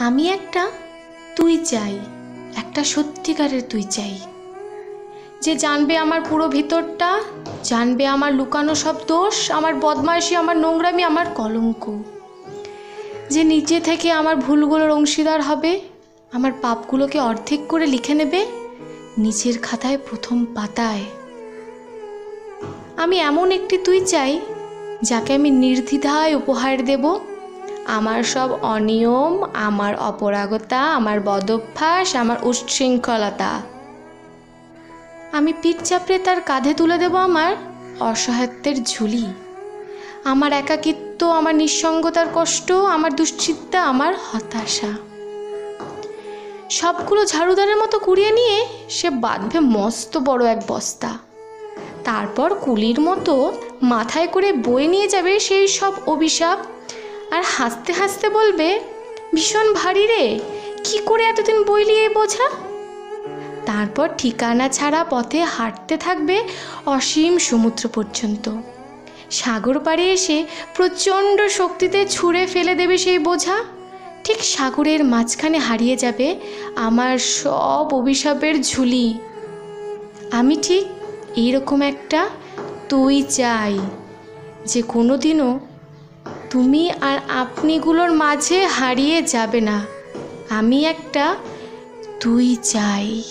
আমি একটা, তুই চাই। একটা সত্যিকারের তুই চাই। যে জানবে আমার পুরো ভিতরটা, জানবে আমার লুকানো সব দোষ, আমার বদমাইশি, আমার নোংরামি, আমার কলঙ্ক। যে নিজে থেকে আমার ভুলগুলোর অংশীদার হবে, আমার পাপগুলোকে অর্ধেক করে লিখে নেবে নিচের খাতায় প্রথম পাতায়। আমি এমন একটি তুই চাই, যাকে আমি নির্দ্বিধায় উপহার দেব আমার সব অনিয়ম, আমার অপরাগতা, আমার বদভ্যাস, আমার উচ্ছৃঙ্খলতা। আমি পিঠ চাপড়ে তার কাঁধে তুলে দেব আমার অসহায়ত্বের ঝুলি। আমার একাকিত্ব, আমার নিঃসঙ্গতার কষ্ট, আমার দুশ্চিন্তা, আমার হতাশা। সবগুলো ঝাড়ুদারের মতো কুড়িয়ে নিয়ে সে বাঁধবে মস্ত বড় এক বস্তা। তারপর কুলির মতো মাথায় করে বয়ে নিয়ে যাবে সেই সব অভিশাপ আর হাসতে হাসতে বলবে, ভীষণ ভারী রে, কি করে এতদিন বইলি এই বোঝা? তারপর ঠিকানা ছাড়া পথে হাঁটতে থাকবে অসীম সমুদ্র পর্যন্ত। সাগর পাড়ে এসে প্রচণ্ড শক্তিতে ছুঁড়ে ফেলে দেবে সেই বোঝা। ঠিক সাগরের মাঝখানে হারিয়ে যাবে আমার সব অভিশাপের ঝুলি। আমি ঠিক এইরকম একটা, তুই চাই। যে কোনো দিনও তুমি আর আপনিগুলোর মাঝে হারিয়ে যাবে না। আমি একটা তুই চাই।